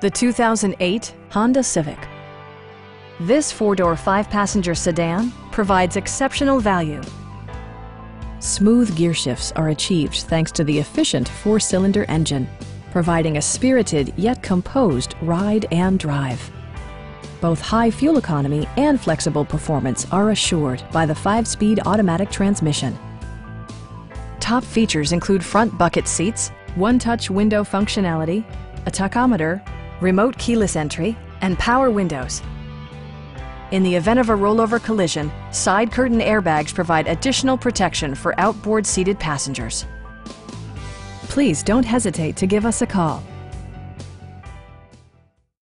the 2008 Honda Civic. This four-door, five-passenger sedan provides exceptional value. Smooth gear shifts are achieved thanks to the efficient four-cylinder engine, providing a spirited yet composed ride and drive. Both high fuel economy and flexible performance are assured by the five-speed automatic transmission. Top features include front bucket seats, one-touch window functionality, a tachometer, remote keyless entry, and power windows. In the event of a rollover collision, side curtain airbags provide additional protection for outboard seated passengers. Please don't hesitate to give us a call.